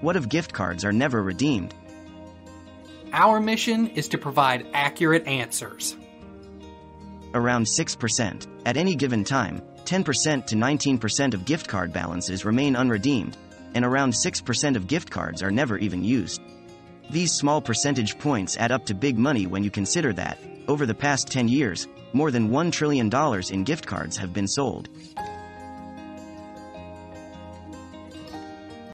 What if gift cards are never redeemed? Our mission is to provide accurate answers. Around 6%. At any given time, 10% to 19% of gift card balances remain unredeemed, and around 6% of gift cards are never even used. These small percentage points add up to big money when you consider that, over the past 10 years, more than $1 trillion in gift cards have been sold.